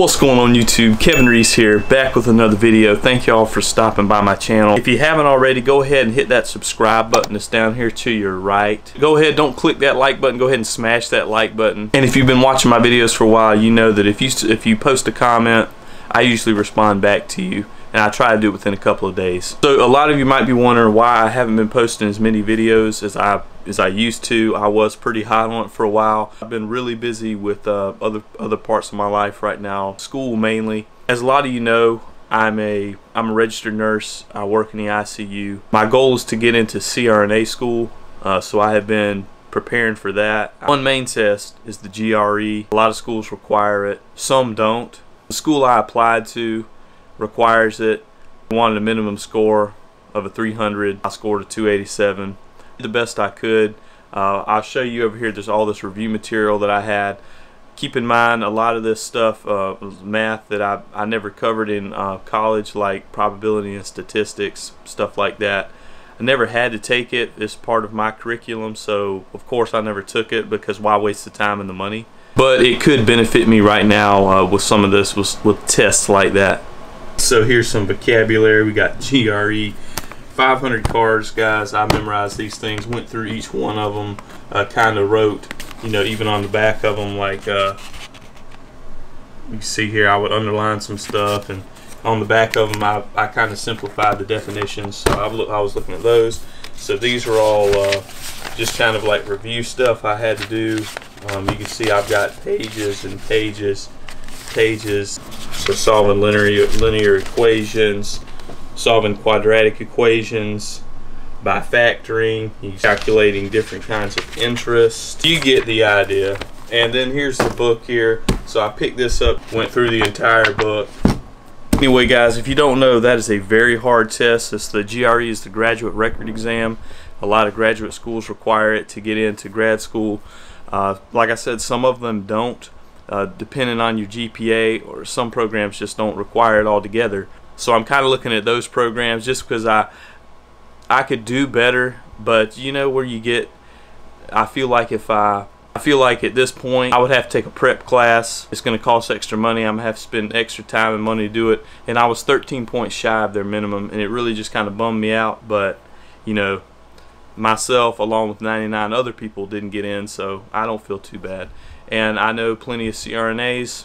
What's going on YouTube? Kevin Reese here, back with another video. Thank y'all for stopping by my channel. If you haven't already, go ahead and hit that subscribe button that's down here to your right. Go ahead, don't click that like button, go ahead and smash that like button. And if you've been watching my videos for a while, you know that if you, if you post a comment, I usually respond back to you and I try to do it within a couple of days. So a lot of you might be wondering why I haven't been posting as many videos as I as I used to. I was pretty high on it for a while. I've been really busy with uh, other other parts of my life right now, school mainly. As a lot of you know, I'm a I'm a registered nurse. I work in the ICU. My goal is to get into CRNA school, uh, so I have been preparing for that. One main test is the GRE. A lot of schools require it. Some don't. The school I applied to requires it. I wanted a minimum score of a 300. I scored a 287. The best I could. Uh, I'll show you over here. There's all this review material that I had. Keep in mind a lot of this stuff uh, math that I, I never covered in uh, college like probability and statistics, stuff like that. I never had to take it as part of my curriculum so of course I never took it because why waste the time and the money. But it could benefit me right now uh, with some of this with, with tests like that. So here's some vocabulary. We got GRE, 500 cards, guys. I memorized these things, went through each one of them, uh, kind of wrote, you know, even on the back of them, like uh, you see here, I would underline some stuff, and on the back of them, I, I kind of simplified the definitions. So I, look, I was looking at those. So these are all uh, just kind of like review stuff I had to do. Um, you can see I've got pages and pages pages. So solving linear, linear equations, solving quadratic equations by factoring, calculating different kinds of interest. You get the idea. And then here's the book here. So I picked this up, went through the entire book. Anyway, guys, if you don't know, that is a very hard test. It's the GRE is the graduate record exam. A lot of graduate schools require it to get into grad school. Uh, like I said, some of them don't uh, depending on your GPA or some programs just don't require it altogether. So I'm kind of looking at those programs just because I I could do better, but you know where you get I feel like if I I feel like at this point I would have to take a prep class. It's going to cost extra money. I'm going to have to spend extra time and money to do it. And I was 13 points shy of their minimum and it really just kind of bummed me out, but you know, myself along with 99 other people didn't get in, so I don't feel too bad and I know plenty of CRNAs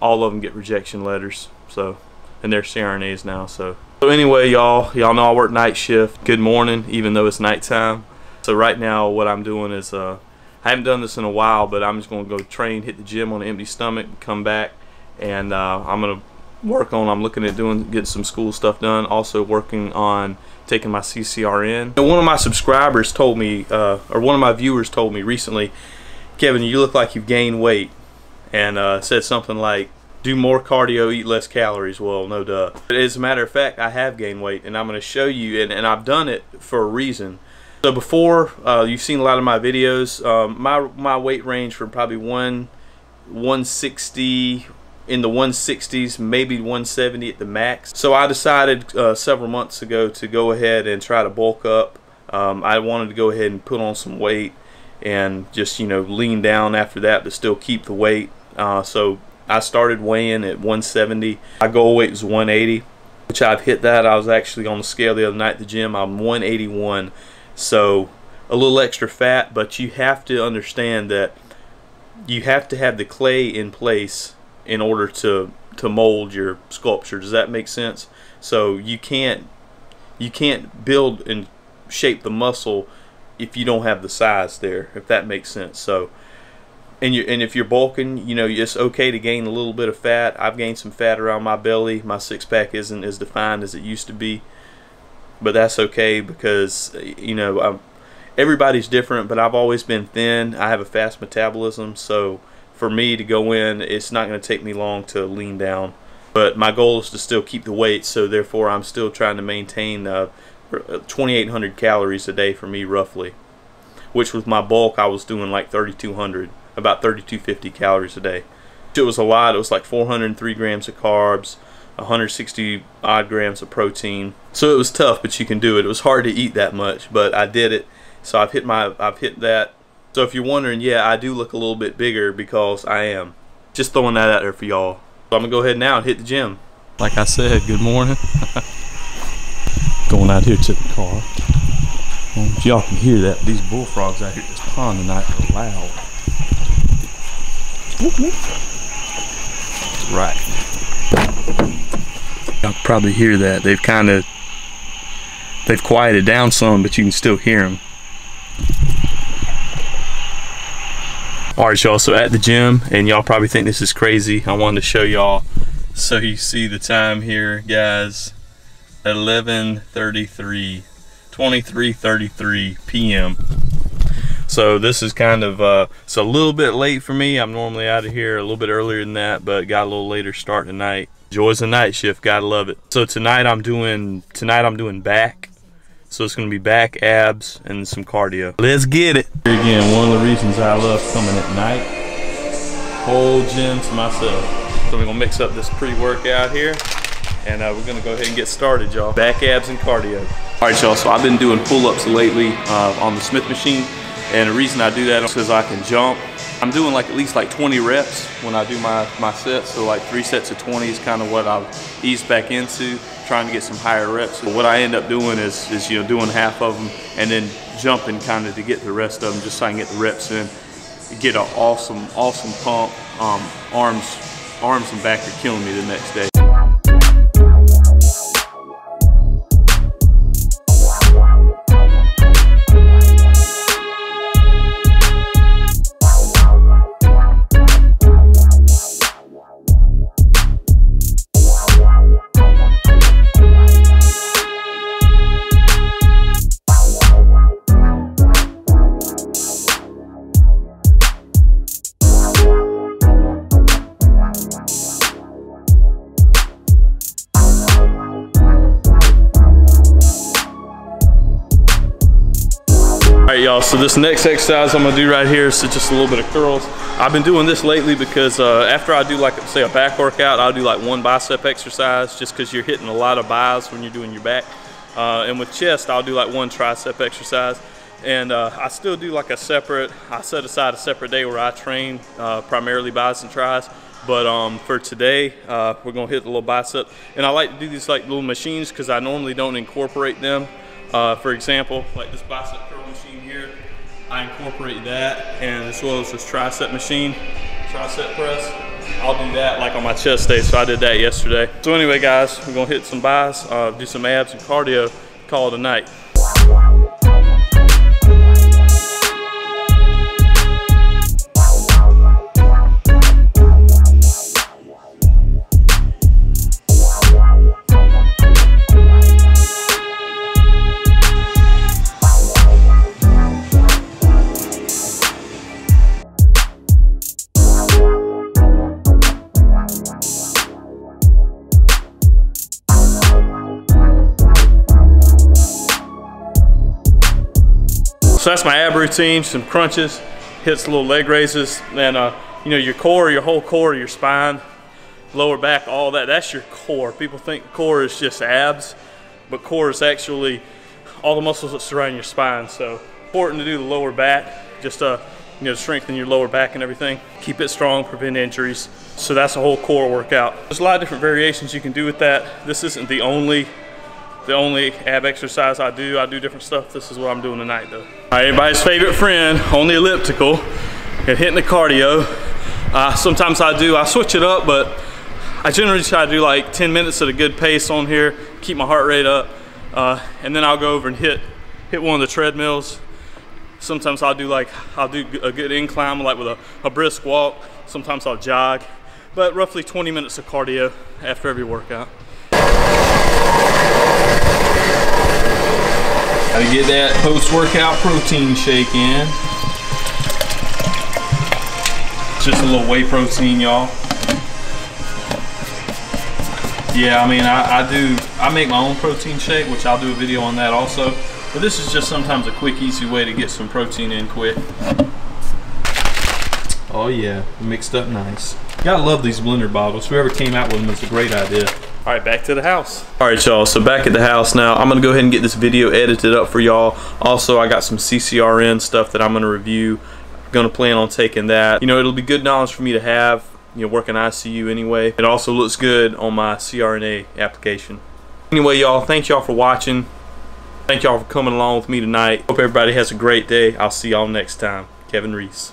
all of them get rejection letters so and they're CRNAs now so. So anyway y'all y'all know I work night shift good morning even though it's nighttime. So right now what I'm doing is uh I haven't done this in a while but I'm just gonna go train hit the gym on an empty stomach come back and uh, I'm gonna work on I'm looking at doing getting some school stuff done also working on taking my CCRN one of my subscribers told me uh, or one of my viewers told me recently Kevin, you look like you've gained weight, and uh, said something like, do more cardio, eat less calories. Well, no duh. But as a matter of fact, I have gained weight, and I'm going to show you, and, and I've done it for a reason. So before, uh, you've seen a lot of my videos, um, my, my weight range from probably 1, 160, in the 160s, maybe 170 at the max. So I decided uh, several months ago to go ahead and try to bulk up. Um, I wanted to go ahead and put on some weight and just you know lean down after that but still keep the weight uh, so I started weighing at 170 my goal weight was 180 which I've hit that. I was actually on the scale the other night at the gym. I'm 181 so a little extra fat but you have to understand that you have to have the clay in place in order to to mold your sculpture. Does that make sense? So you can't you can't build and shape the muscle if you don't have the size there, if that makes sense. So, and you and if you're bulking, you know, it's okay to gain a little bit of fat. I've gained some fat around my belly. My six pack isn't as defined as it used to be, but that's okay because you know I'm, everybody's different. But I've always been thin. I have a fast metabolism, so for me to go in, it's not going to take me long to lean down. But my goal is to still keep the weight, so therefore I'm still trying to maintain uh, 2,800 calories a day for me roughly. Which with my bulk I was doing like 3,200, about 3,250 calories a day. It was a lot. It was like 403 grams of carbs, 160 odd grams of protein. So it was tough, but you can do it. It was hard to eat that much, but I did it. So I've hit my I've hit that. So if you're wondering, yeah, I do look a little bit bigger because I am. Just throwing that out there for y'all. So I'm gonna go ahead now and hit the gym. Like I said, good morning. Going out here to the car. y'all can hear that. These bullfrogs out here at this pond tonight are loud. Right. Y'all probably hear that. They've kind of they've quieted down some, but you can still hear them. Alright y'all, so at the gym, and y'all probably think this is crazy. I wanted to show y'all so you see the time here, guys. 11:33, 23:33 p.m. So this is kind of uh, it's a little bit late for me. I'm normally out of here a little bit earlier than that, but got a little later start tonight. Joys the night shift, gotta love it. So tonight I'm doing tonight I'm doing back so it's gonna be back, abs, and some cardio. Let's get it. Here again, one of the reasons I love coming at night. Whole gym to myself. So we're gonna mix up this pre-workout here and uh, we're gonna go ahead and get started, y'all. Back abs and cardio. All right, y'all, so I've been doing pull-ups lately uh, on the Smith machine and the reason I do that is because I can jump. I'm doing like at least like 20 reps when I do my, my sets, so like three sets of 20 is kind of what I'll ease back into trying to get some higher reps. But what I end up doing is, is you know doing half of them and then jumping kind of to get the rest of them just so I can get the reps in. Get an awesome, awesome pump. Um, arms, arms and back are killing me the next day. Right, y'all, so this next exercise I'm gonna do right here is just a little bit of curls. I've been doing this lately because uh, after I do like, say a back workout, I'll do like one bicep exercise just because you're hitting a lot of bis when you're doing your back. Uh, and with chest, I'll do like one tricep exercise. And uh, I still do like a separate, I set aside a separate day where I train uh, primarily bis and tris. But um, for today, uh, we're gonna hit the little bicep. And I like to do these like little machines because I normally don't incorporate them. Uh, for example, like this bicep curl machine here, I incorporate that and as well as this tricep machine, tricep press. I'll do that like on my chest day, so I did that yesterday. So anyway guys, we're gonna hit some bis, uh, do some abs and cardio, call it a night. So that's my ab routine, some crunches, hits little leg raises, and uh, you know, your core, your whole core, your spine, lower back, all that, that's your core. People think core is just abs, but core is actually all the muscles that surround your spine. So important to do the lower back, just uh, you know, strengthen your lower back and everything. Keep it strong, prevent injuries. So that's a whole core workout. There's a lot of different variations you can do with that. This isn't the only the only ab exercise I do. I do different stuff. This is what I'm doing tonight though. All right, everybody's favorite friend on the elliptical and hitting the cardio. Uh, sometimes I do, I switch it up, but I generally try to do like 10 minutes at a good pace on here, keep my heart rate up, uh, and then I'll go over and hit hit one of the treadmills. Sometimes I'll do like, I'll do a good incline like with a, a brisk walk. Sometimes I'll jog, but roughly 20 minutes of cardio after every workout. Gotta get that post-workout protein shake in. Just a little whey protein, y'all. Yeah, I mean, I, I, do, I make my own protein shake, which I'll do a video on that also. But this is just sometimes a quick, easy way to get some protein in quick. Oh yeah, mixed up nice. Gotta love these blender bottles. Whoever came out with them, it's a great idea. All right, back to the house. All right, y'all, so back at the house now. I'm gonna go ahead and get this video edited up for y'all. Also, I got some CCRN stuff that I'm gonna review. I'm gonna plan on taking that. You know, it'll be good knowledge for me to have, you know, working ICU anyway. It also looks good on my CRNA application. Anyway, y'all, thank y'all for watching. Thank y'all for coming along with me tonight. Hope everybody has a great day. I'll see y'all next time. Kevin Reese.